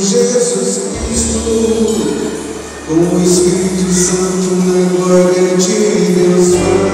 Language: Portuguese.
Jesus Cristo, com o Espírito Santo na glória de Deus Pai.